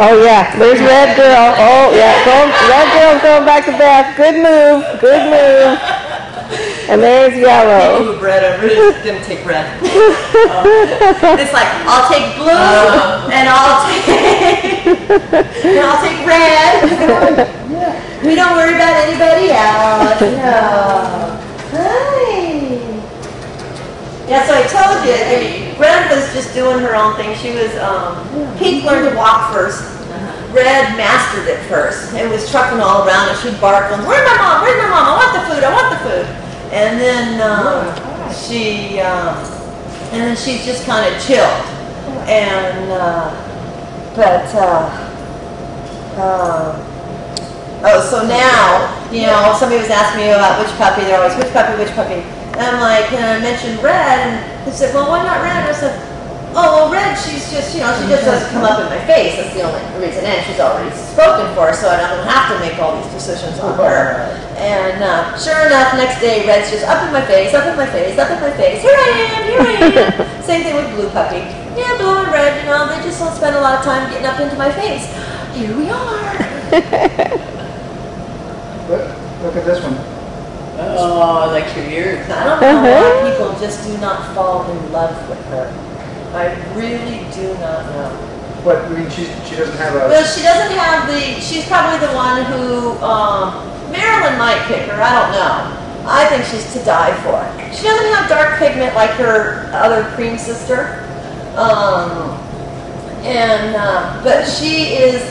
Oh yeah, there's red girl. Oh yeah, going, red girl's going back to bath. Good move, good move. And there's yellow. Bread. I really didn't take red. Um, it's like I'll take blue uh. and I'll take and I'll take red. we don't worry about anybody else. No. Hi. Yeah, so I told you, Red was just doing her own thing. She was, um, Pink learned to walk first. Red mastered it first and was trucking all around and she'd bark, going, where's my mom, where's my mom, I want the food, I want the food. And then um, she, um, and then she's just kind of chilled. And, uh, but, uh, uh, oh, so now, you know, somebody was asking me about which puppy, they're always, which puppy, which puppy. And I'm like, and I mentioned Red, and they said, well, why not Red? I said, oh, well, Red, she's just, you know, she just doesn't come up in my face. That's the only reason. And she's already spoken for, so I don't have to make all these decisions on her. And uh, sure enough, next day, Red's just up in my face, up in my face, up in my face. Here I am, here I am. Same thing with Blue Puppy. Yeah, Blue and Red, you know, they just don't spend a lot of time getting up into my face. Here we are. Look, look at this one. Oh, like your ears. I don't know why people just do not fall in love with her. I really do not know. What, I mean, she, she doesn't have a, Well, she doesn't have the, she's probably the one who, um, Marilyn might pick her, I don't know. I think she's to die for. She doesn't have dark pigment like her other cream sister. Um, and, uh, but she is,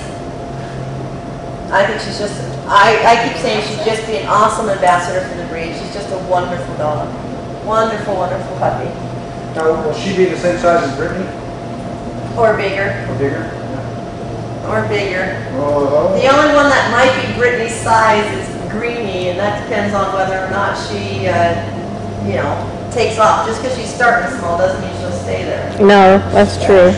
I think she's just, I, I keep saying she'd just be an awesome ambassador for the breed. She's just a wonderful dog. Wonderful, wonderful puppy. now, will she be the same size as Brittany Or bigger, or bigger? or bigger. Oh, The only one that might be Brittany's size is Greenie, and that depends on whether or not she, uh, you know, takes off. Just because she's starting small doesn't mean she'll stay there. No, that's true.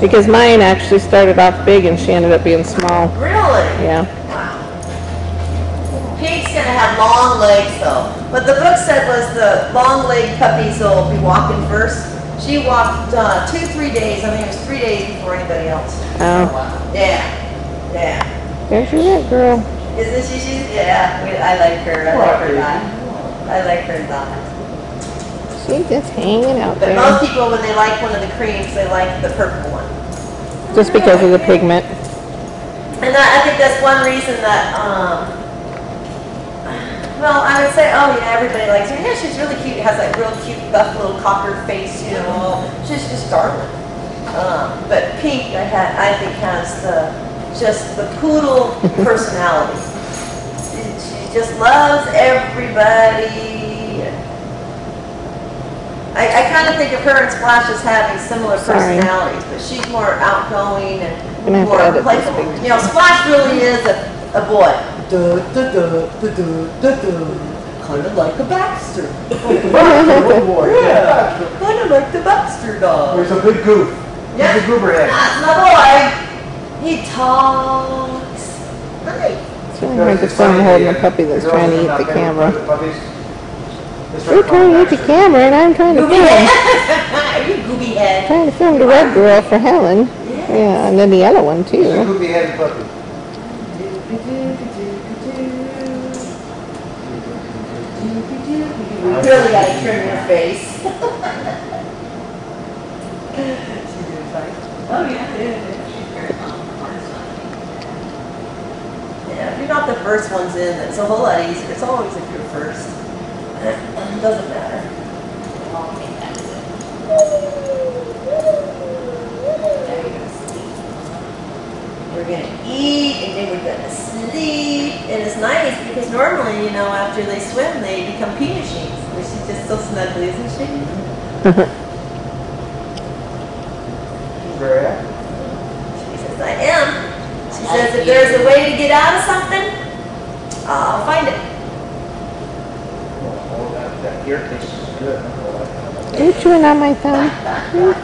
Because mine actually started off big and she ended up being small. Really? Yeah. Wow. Pink's gonna have long legs though. What the book said was the long leg puppies will be walking first. She walked uh, two, three days. I think it was three days before anybody else. Oh, Yeah, yeah. there's your red girl. Isn't she? She's yeah. I like her. I like her a lot. I like her a lot. She's just hanging out But there. most people, when they like one of the creams, they like the purple one. Just because of the pigment. And that, I think that's one reason that, um, well, I would say, oh yeah, everybody likes her. Yeah, she's really cute. Has that real cute, buff little cocker face, you know. She's just darling. Um, but Pink, I had, I think, has the just the poodle personality. she, she just loves everybody. I, I kind of think of her and Splash as having similar Sorry. personalities, but she's more outgoing and Gonna more playful. You know, Splash really is a, a boy. Duh, duh, duh, duh, duh, duh, duh. Kind of like a Baxter. oh. Yeah, kind of like the Baxter dog. There's a big goof. Yeah. He's a goober head. That's my boy. He talks. Hi. It's really hard to film holding a puppy that's trying to eat the very camera. good puppies. They start You're trying to eat the camera and I'm trying to film. head. you gooby head. Trying to film the red girl for Helen. Yeah, and then the yellow one It's a too. goofy headed puppy. You really gotta trim your face. Oh, yeah, yeah, she's very fun. Yeah, if you're not the first ones in, it's a whole lot easier. It's always if you're first. It doesn't matter. I'll make that good. There you go, sleep. We're gonna eat and then we're gonna sleep. And it's nice because normally, you know, after they swim, they become pee machines. But she's just so snuggly, isn't she? She's very active. She says, I am. She says, if there's a way to get out of something, Your taste is good. You chewing on my thumb. Mm.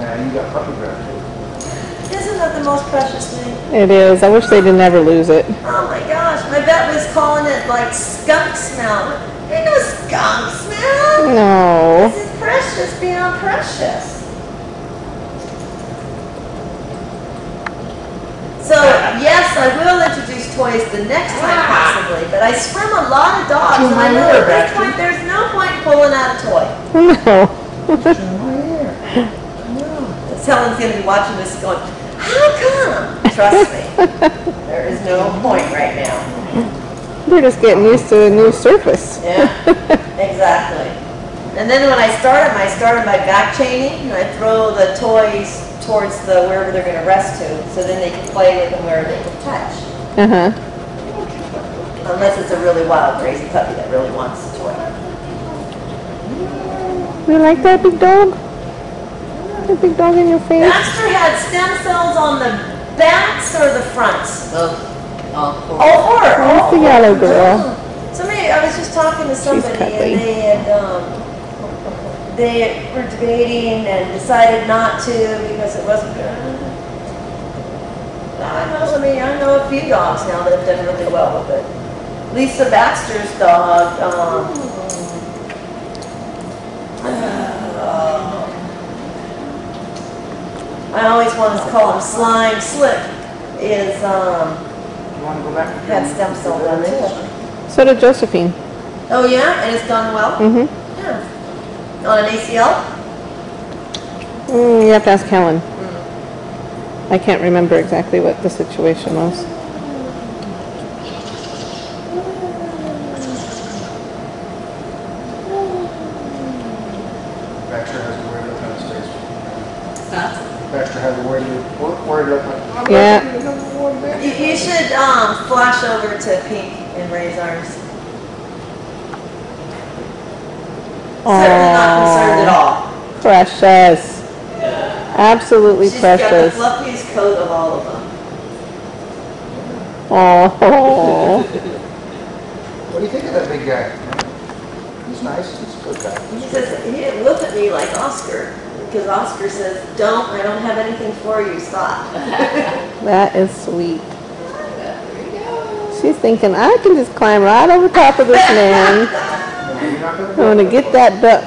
Yeah, you got puppy breath too. Isn't that the most precious thing? It is. I wish they didn't ever lose it. Oh my gosh. My vet was calling it like skunk smell. Ain't no skunk smell. No. This is precious beyond precious. So, yes, I will introduce toys the next time. But I swim a lot of dogs, and I know at this point there's no point pulling out a toy. No. No. Helen's gonna be watching this going, how come? Trust me, there is no point right now. They're just getting used to a new surface. Yeah, exactly. And then when I start them, I start them by back chaining, and I throw the toys towards the wherever they're gonna rest to, so then they can play with them where they can touch. Uh-huh. Unless it's a really wild, crazy puppy that really wants the toy. You like that big dog? That big dog in your face? Baxter had stem cells on the backs or the fronts? Both. All four. Oh, four. That's the Oh, yellow girl. Somebody, I was just talking to somebody and they had, um, they were debating and decided not to because it wasn't good. I know somebody, I know a few dogs now that have done really well with it. Lisa Baxter's dog, um, I always wanted to call him Slime Slip, is, um, You wanna go back? had stem cell done. So did Josephine. Oh, yeah, and it's done well? Mm-hmm. Yeah. On an ACL? Mm, you have to ask Helen. I can't remember exactly what the situation was. Baxter has a weird look on his face. Huh? Baxter has a weird, look- weird look like. I'm Yeah. not the number one bitch. You, you should, um, flash over to Pink and Ray's arms. Certainly not concerned at all. Precious. Absolutely She's got the precious. fluffiest coat of all of them. Oh. What do you think of that big guy? He's nice, he's a good guy. He says, he didn't look at me like Oscar, because Oscar says, don't, I don't have anything for you, stop. That is sweet. There you go. She's thinking, I can just climb right over top of this man. No, you're not gonna I'm gonna get that duck.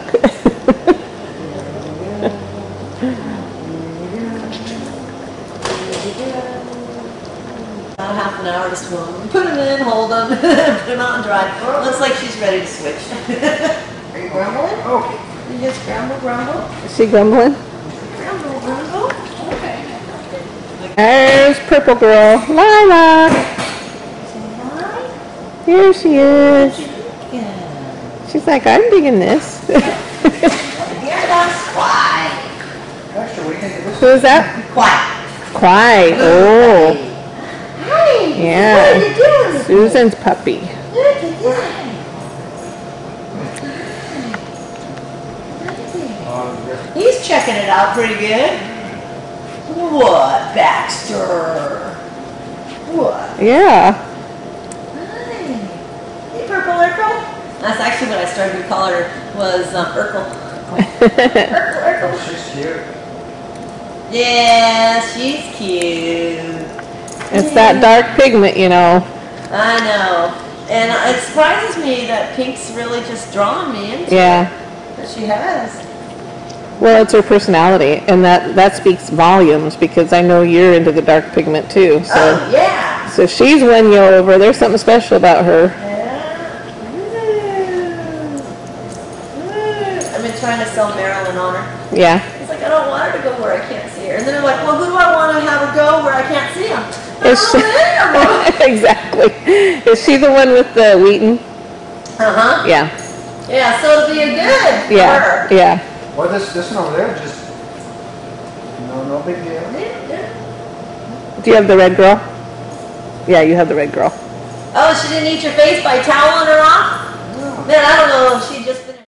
About half an hour to swim. Put him in, hold him, put him out and dry. Looks like she's ready to switch. Are you grumbling? Okay. You just grumble, grumble, Is she grumbling? grumble, grumble. Okay. There's purple girl, Lila. Here she is. She's like, I'm digging this. Here comes Quiet. Baxter, what do you think of this? Who is that? Quiet. Quiet. Oh, Hi. Yeah. What are you doing? Susan's puppy. Look at that. Oh, yes. He's checking it out pretty good. What, Baxter? What? Yeah. Hi. Hey, Purple Urkel. That's actually what I started to call her was um, Urkel. Urkel, Urkel. Oh, she's cute. Yeah, she's cute. It's that dark pigment, you know. I know. And it surprises me that Pink's really just drawn me into Yeah. it. But she has. Well, it's her personality, and that that speaks volumes because I know you're into the dark pigment too. So, Oh, yeah. so she's won you over. There's something special about her. Yeah. I've been trying to sell Marilyn on her. Yeah. It's like, I don't want her to go where I can't see her. And then I'm like, well, who do I want to have her go where I can't see him? Is she, exactly. Is she the one with the Wheaton? Uh-huh. Yeah. Yeah, so it'll be a good for Yeah. her. Yeah. Well, this, this one over there, just, no, no big deal. Yeah, yeah. Do you have the red girl? Yeah, you have the red girl. Oh, she didn't eat your face by toweling her off? Man, I don't know if she